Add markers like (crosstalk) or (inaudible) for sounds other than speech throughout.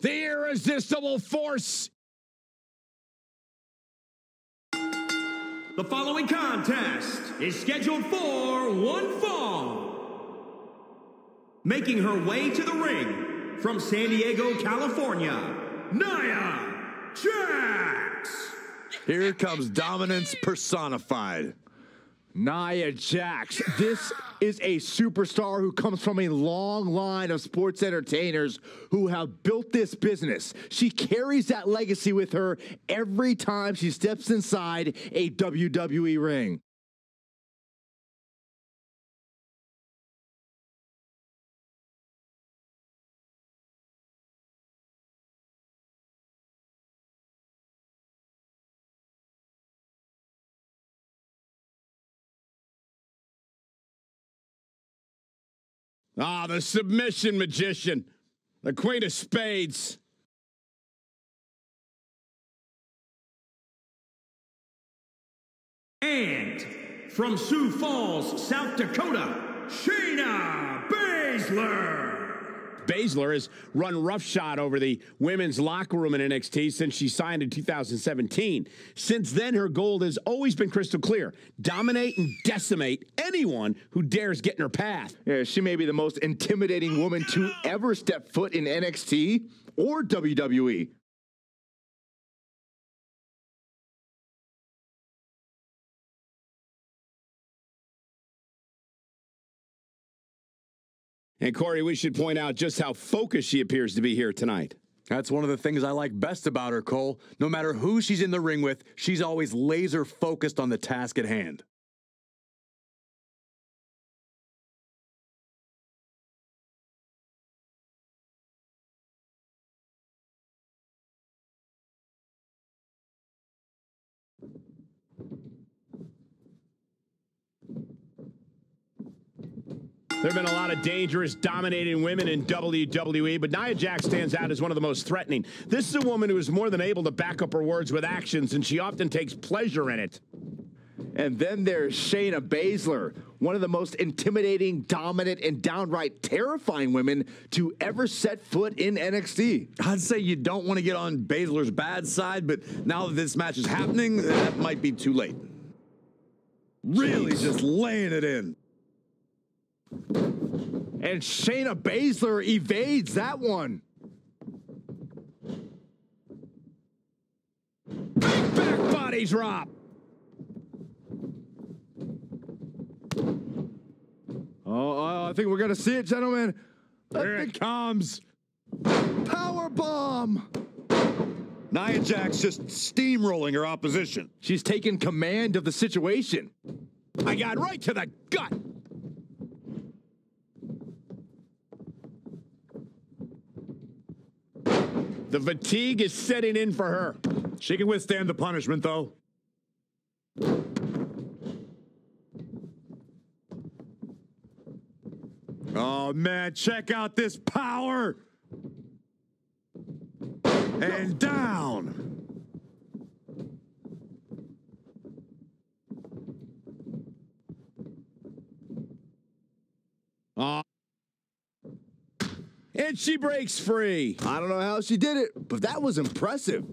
The irresistible force. The following contest is scheduled for one fall. Making her way to the ring from San Diego, California, Nia Jax. Here comes dominance personified. Nia Jax. This is a superstar who comes from a long line of sports entertainers who have built this business. She carries that legacy with her every time she steps inside a WWE ring. Ah, the submission magician, the queen of spades. And from Sioux Falls, South Dakota, Shayna Baszler. Baszler has run roughshod over the women's locker room in NXT since she signed in 2017. Since then, her goal has always been crystal clear dominate and decimate anyone who dares get in her path. Yeah, she may be the most intimidating woman to ever step foot in NXT or WWE. And Corey, we should point out just how focused she appears to be here tonight. That's one of the things I like best about her, Cole. No matter who she's in the ring with, she's always laser focused on the task at hand. There have been a lot of dangerous, dominating women in WWE, but Nia Jax stands out as one of the most threatening. This is a woman who is more than able to back up her words with actions, and she often takes pleasure in it. And then there's Shayna Baszler, one of the most intimidating, dominant, and downright terrifying women to ever set foot in NXT. I'd say you don't want to get on Baszler's bad side, but now that this match is happening, that might be too late. Really Jeez. just laying it in. And Shayna Baszler evades that one. Big Back body drop. Oh, oh I think we're going to see it, gentlemen. Here it comes. Power bomb. Nia Jax just steamrolling her opposition. She's taken command of the situation. I got right to the gut. The fatigue is setting in for her. She can withstand the punishment, though. Oh, man, check out this power. And down. Uh, and she breaks free. I don't know how she did it, but that was impressive.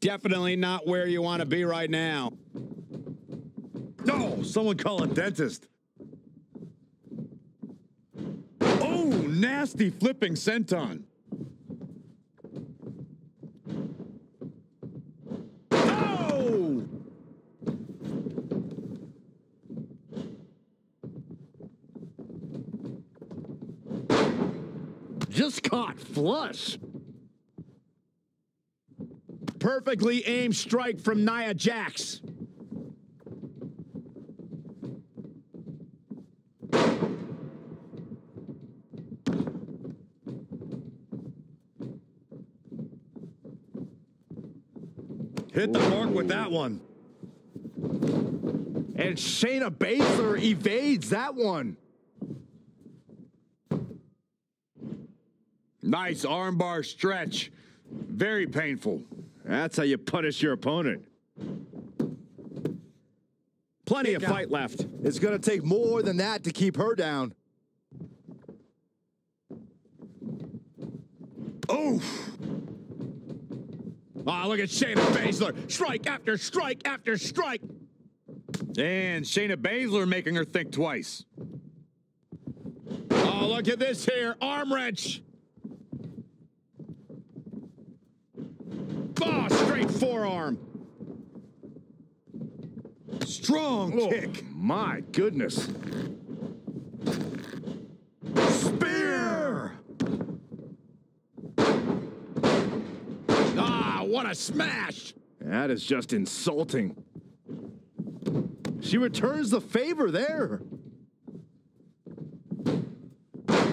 Definitely not where you want to be right now. Oh, someone call a dentist. Oh, nasty flipping senton. Oh! Just caught flush. Perfectly aimed strike from Nia Jax. Hit the mark with that one. And Shayna Baszler evades that one. Nice armbar stretch. Very painful. That's how you punish your opponent. Plenty of fight left. It's going to take more than that to keep her down. Oof! Ah, oh, look at Shayna Baszler. Strike after strike after strike. And Shayna Baszler making her think twice. Oh, look at this here. Arm wrench. Oh, straight forearm. Strong Oh, kick. my goodness. Spear. Ah, what a smash. That is just insulting. She returns the favor there.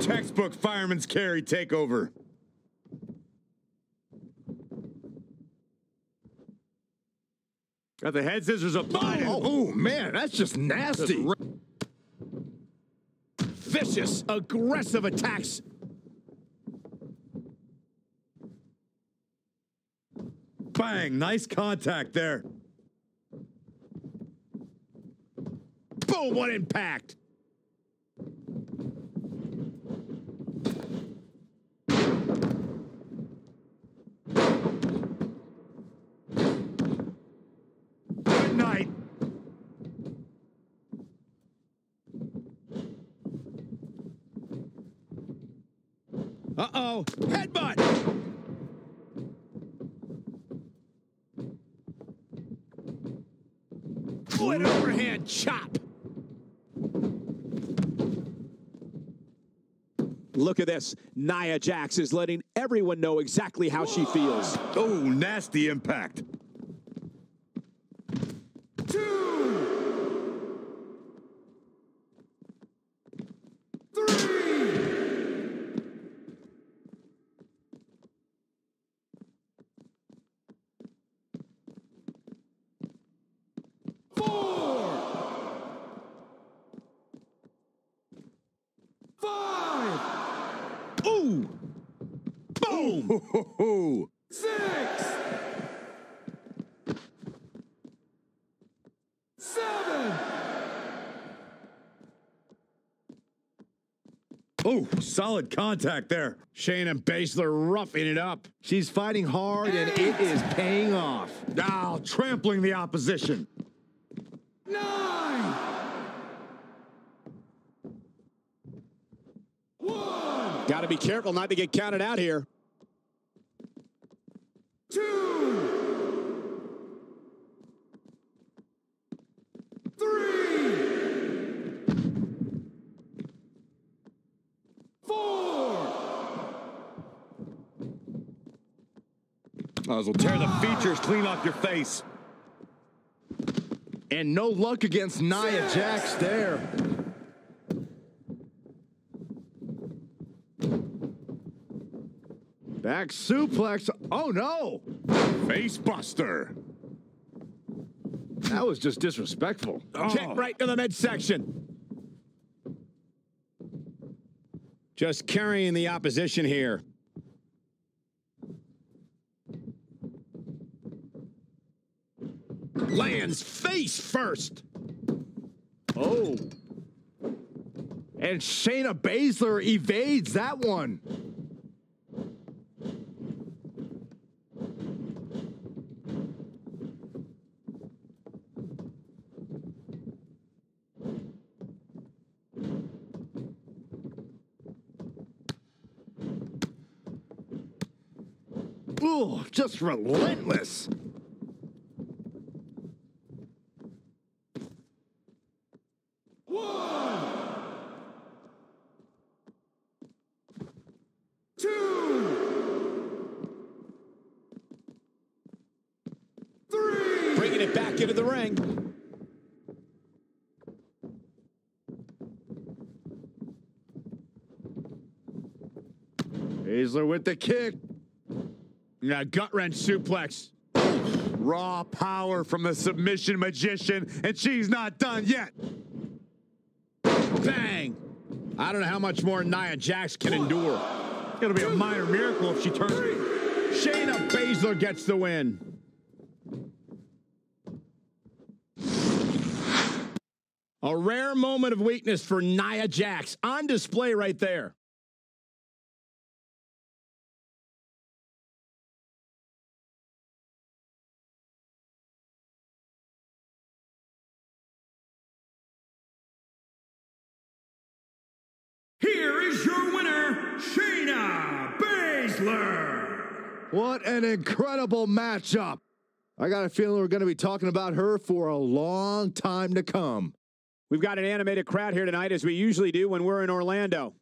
Textbook fireman's carry takeover. Got the head scissors up. Oh, oh, man, that's just nasty. Vicious, aggressive attacks. Bang. Nice contact there. Boom, what impact. Uh-oh, headbutt. An overhand chop. Look at this. Nia Jax is letting everyone know exactly how she feels. Oh, nasty impact. Ooh. Boom. (laughs) Ooh. Oh, solid contact there. Shane Shayna Baszler roughing it up. She's fighting hard, and it is paying off. Now trampling the opposition. Got to be careful not to get counted out here. Might as well tear the features clean off your face. And no luck against Nia Jax there. Back suplex. Oh no! Face buster. That was just disrespectful. Oh. Kick right to the midsection. Just carrying the opposition here. Lands face first. Oh. And Shayna Baszler evades that one. Ooh, just relentless. Bringing it back into the ring. Baszler with the kick. Yeah, gut wrench suplex. Raw power from the submission magician, and she's not done yet. Bang. I don't know how much more Nia Jax can endure. It'll be a minor miracle if she turns. Shayna Baszler gets the win. A rare moment of weakness for Nia Jax on display right there. Here is your winner, Shayna Baszler. What an incredible matchup. I got a feeling we're going to be talking about her for a long time to come. We've got an animated crowd here tonight, as we usually do when we're in Orlando.